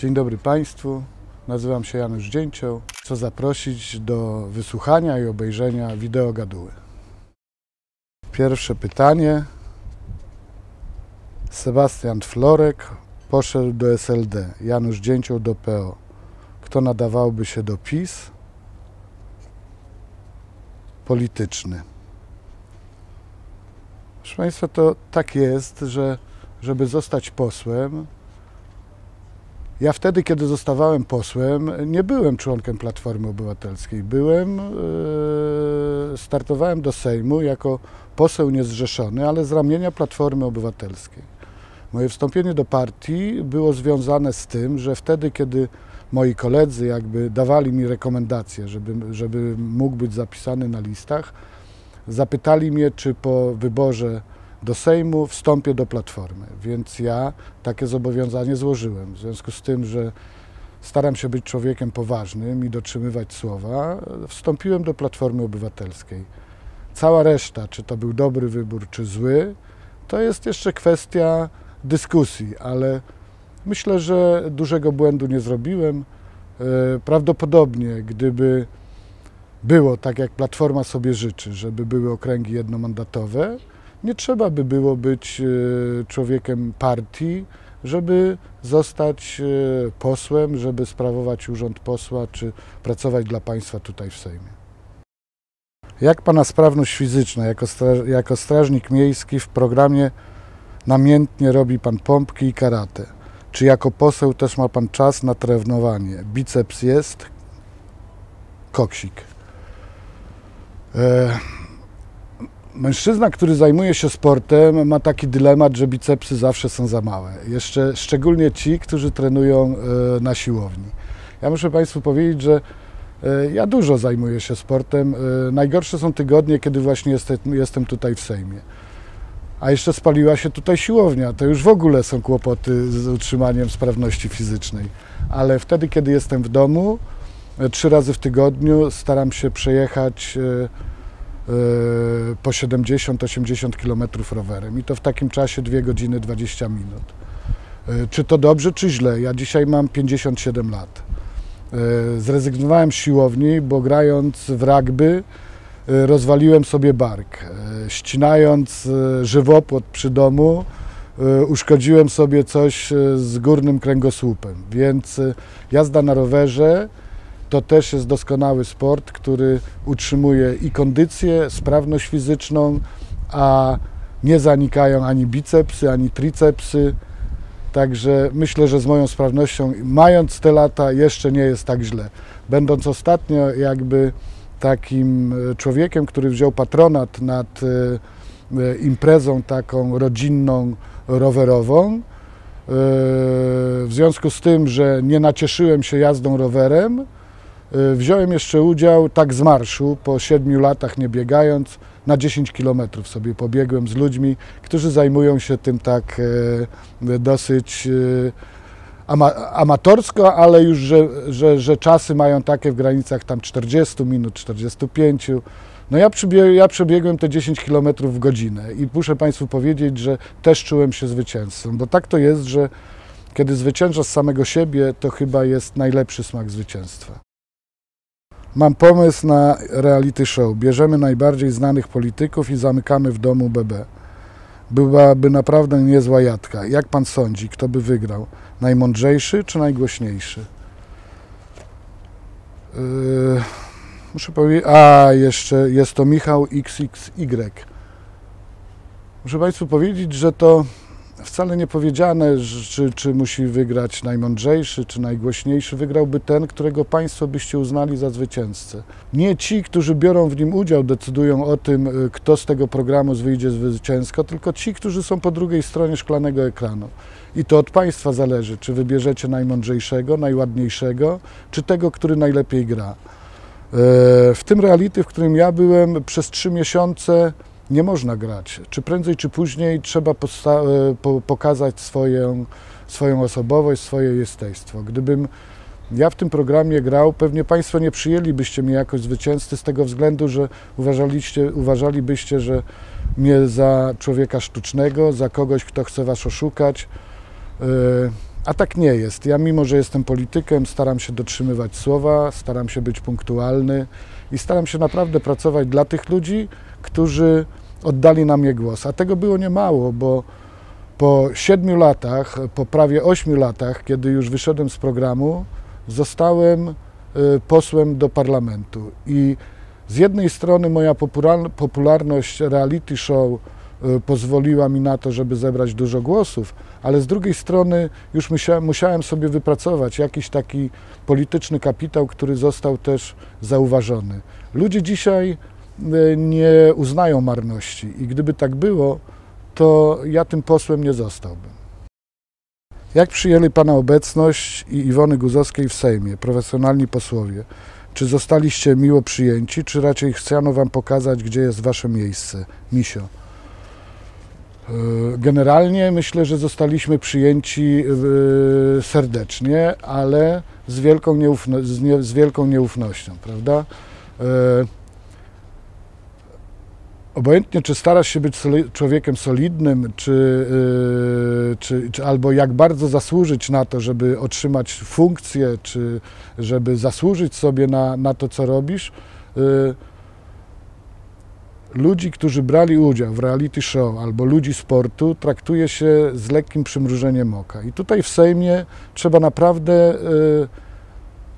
Dzień dobry Państwu. Nazywam się Janusz Dzięcioł. Chcę zaprosić do wysłuchania i obejrzenia wideo gaduły. Pierwsze pytanie. Sebastian Florek poszedł do SLD, Janusz Dzięcioł do PO. Kto nadawałby się do PiS? Polityczny. Proszę Państwa, to tak jest, że żeby zostać posłem, ja wtedy, kiedy zostawałem posłem, nie byłem członkiem Platformy Obywatelskiej. Byłem, yy, startowałem do Sejmu jako poseł niezrzeszony, ale z ramienia Platformy Obywatelskiej. Moje wstąpienie do partii było związane z tym, że wtedy, kiedy moi koledzy jakby dawali mi rekomendacje, żeby, żeby mógł być zapisany na listach, zapytali mnie, czy po wyborze do Sejmu wstąpię do Platformy, więc ja takie zobowiązanie złożyłem. W związku z tym, że staram się być człowiekiem poważnym i dotrzymywać słowa, wstąpiłem do Platformy Obywatelskiej. Cała reszta, czy to był dobry wybór, czy zły, to jest jeszcze kwestia dyskusji, ale myślę, że dużego błędu nie zrobiłem. E, prawdopodobnie, gdyby było tak, jak Platforma sobie życzy, żeby były okręgi jednomandatowe, nie trzeba by było być e, człowiekiem partii, żeby zostać e, posłem, żeby sprawować urząd posła, czy pracować dla państwa tutaj w Sejmie. Jak pana sprawność fizyczna jako, jako strażnik miejski w programie namiętnie robi pan pompki i karate? Czy jako poseł też ma pan czas na trenowanie? Biceps jest, koksik. E, Mężczyzna, który zajmuje się sportem, ma taki dylemat, że bicepsy zawsze są za małe. Jeszcze szczególnie ci, którzy trenują e, na siłowni. Ja muszę Państwu powiedzieć, że e, ja dużo zajmuję się sportem. E, najgorsze są tygodnie, kiedy właśnie jestem, jestem tutaj w Sejmie. A jeszcze spaliła się tutaj siłownia. To już w ogóle są kłopoty z utrzymaniem sprawności fizycznej. Ale wtedy, kiedy jestem w domu, trzy razy w tygodniu staram się przejechać po 70-80 km rowerem i to w takim czasie 2 godziny 20 minut. E, czy to dobrze, czy źle? Ja dzisiaj mam 57 lat. E, zrezygnowałem z siłowni, bo grając w rugby rozwaliłem sobie bark. Ścinając żywopłot przy domu uszkodziłem sobie coś z górnym kręgosłupem, więc jazda na rowerze to też jest doskonały sport, który utrzymuje i kondycję, sprawność fizyczną, a nie zanikają ani bicepsy, ani tricepsy. Także myślę, że z moją sprawnością, mając te lata, jeszcze nie jest tak źle. Będąc ostatnio jakby takim e, człowiekiem, który wziął patronat nad e, e, imprezą taką rodzinną, rowerową, w związku z tym, że nie nacieszyłem się jazdą rowerem, wziąłem jeszcze udział tak z marszu, po siedmiu latach nie biegając, na 10 kilometrów sobie pobiegłem z ludźmi, którzy zajmują się tym tak e, dosyć ama, amatorsko, ale już, że, że, że czasy mają takie w granicach tam 40 minut, 45. No ja, przybieg, ja przebiegłem te 10 km w godzinę i muszę Państwu powiedzieć, że też czułem się zwycięzcą, bo tak to jest, że kiedy zwyciężasz samego siebie, to chyba jest najlepszy smak zwycięstwa. Mam pomysł na reality show. Bierzemy najbardziej znanych polityków i zamykamy w domu BB. Byłaby naprawdę niezła jadka. Jak pan sądzi, kto by wygrał? Najmądrzejszy czy najgłośniejszy? Yy, muszę powiedzieć, a jeszcze jest to Michał XXY. Muszę Państwu powiedzieć, że to wcale nie powiedziane, czy, czy musi wygrać najmądrzejszy, czy najgłośniejszy. Wygrałby ten, którego Państwo byście uznali za zwycięzcę. Nie ci, którzy biorą w nim udział, decydują o tym, y, kto z tego programu wyjdzie zwycięsko, tylko ci, którzy są po drugiej stronie szklanego ekranu. I to od Państwa zależy, czy wybierzecie najmądrzejszego, najładniejszego, czy tego, który najlepiej gra. E, w tym reality, w którym ja byłem przez trzy miesiące, nie można grać. Czy prędzej, czy później trzeba e, po pokazać swoją, swoją osobowość, swoje jestestwo. Gdybym ja w tym programie grał, pewnie Państwo nie przyjęlibyście mnie jako zwycięzcy z tego względu, że uważaliście, uważalibyście, że mnie za człowieka sztucznego, za kogoś, kto chce Was oszukać. E, A tak nie jest. Ja mimo, że jestem politykiem, staram się dotrzymywać słowa, staram się być punktualny i staram się naprawdę pracować dla tych ludzi, którzy oddali na mnie głos. A tego było niemało, bo po siedmiu latach, po prawie ośmiu latach, kiedy już wyszedłem z programu, zostałem y, posłem do parlamentu. I z jednej strony moja popularność reality show pozwoliła mi na to, żeby zebrać dużo głosów, ale z drugiej strony już musiałem, musiałem sobie wypracować jakiś taki polityczny kapitał, który został też zauważony. Ludzie dzisiaj y, nie uznają marności i gdyby tak było, to ja tym posłem nie zostałbym. Jak przyjęli Pana obecność i Iwony Guzowskiej w Sejmie, profesjonalni posłowie? Czy zostaliście miło przyjęci, czy raczej chciano Wam pokazać, gdzie jest Wasze miejsce? Misio. E, generalnie myślę, że zostaliśmy przyjęci e, serdecznie, ale z wielką, nieufno, z, nie, z wielką nieufnością, prawda? E, obojętnie czy starasz się być soli człowiekiem solidnym, czy, czy, czy, albo jak bardzo zasłużyć na to, żeby otrzymać funkcję, czy żeby zasłużyć sobie na, na to, co robisz, yy, ludzi, którzy brali udział w reality show albo ludzi sportu, traktuje się z lekkim przymrużeniem oka. I tutaj w Sejmie trzeba naprawdę yy,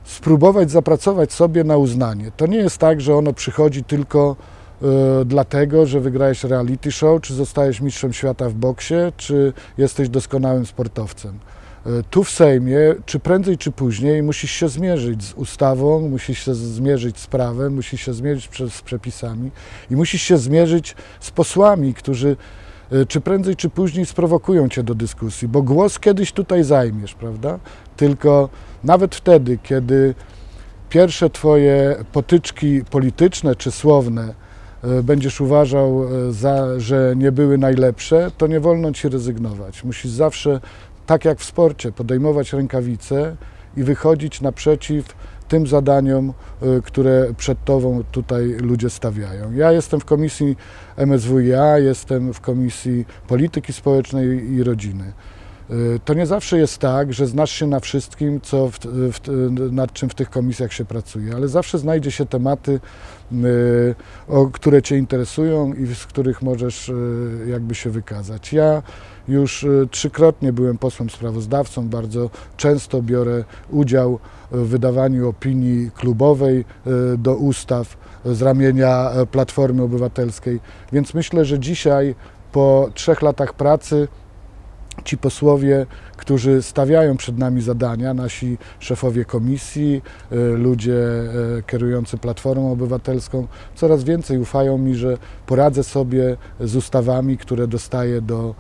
spróbować zapracować sobie na uznanie. To nie jest tak, że ono przychodzi tylko E, dlatego, że wygrałeś reality show, czy zostajesz mistrzem świata w boksie, czy jesteś doskonałym sportowcem. E, tu w Sejmie, czy prędzej, czy później, musisz się zmierzyć z ustawą, musisz się zmierzyć z prawem, musisz się zmierzyć z przepisami i musisz się zmierzyć z posłami, którzy e, czy prędzej, czy później sprowokują cię do dyskusji, bo głos kiedyś tutaj zajmiesz, prawda? Tylko nawet wtedy, kiedy pierwsze twoje potyczki polityczne czy słowne E, będziesz uważał, za, że nie były najlepsze, to nie wolno ci rezygnować. Musisz zawsze, tak jak w sporcie, podejmować rękawice i wychodzić naprzeciw tym zadaniom, e, które przed Tobą tutaj ludzie stawiają. Ja jestem w komisji MSWiA, jestem w komisji polityki społecznej i rodziny. Y, to nie zawsze jest tak, że znasz się na wszystkim, co w, w, nad czym w tych komisjach się pracuje, ale zawsze znajdzie się tematy, y, o, które Cię interesują i z których możesz y, jakby się wykazać. Ja już trzykrotnie byłem posłem sprawozdawcą, bardzo często biorę udział w wydawaniu opinii klubowej do ustaw z ramienia Platformy Obywatelskiej, więc myślę, że dzisiaj po trzech latach pracy ci posłowie, którzy stawiają przed nami zadania, nasi szefowie komisji, y, ludzie y, kierujący Platformą Obywatelską, coraz więcej ufają mi, że poradzę sobie z ustawami, które dostaję do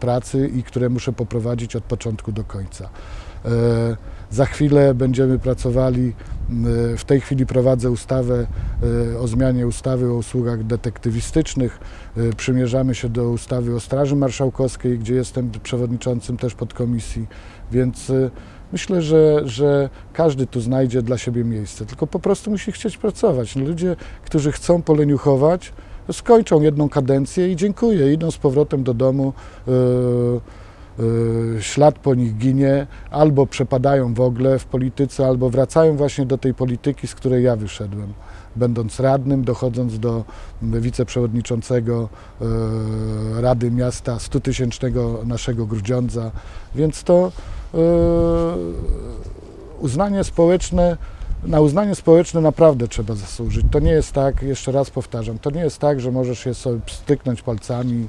pracy i które muszę poprowadzić od początku do końca. Y, za chwilę będziemy pracowali, w tej chwili prowadzę ustawę o zmianie ustawy o usługach detektywistycznych. Przymierzamy się do ustawy o Straży Marszałkowskiej, gdzie jestem przewodniczącym też podkomisji, więc myślę, że, że każdy tu znajdzie dla siebie miejsce, tylko po prostu musi chcieć pracować. No, ludzie, którzy chcą poleniuchować, skończą jedną kadencję i dziękuję, idą z powrotem do domu. Yy, ślad po nich ginie, albo przepadają w ogóle w polityce, albo wracają właśnie do tej polityki, z której ja wyszedłem. Będąc radnym, dochodząc do wiceprzewodniczącego y, Rady Miasta 100-tysięcznego naszego Grudziądza, więc to y, uznanie społeczne na uznanie społeczne naprawdę trzeba zasłużyć. To nie jest tak, jeszcze raz powtarzam, to nie jest tak, że możesz się sobie styknąć palcami,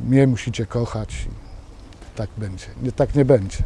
mnie musicie kochać tak będzie. Nie, tak nie będzie.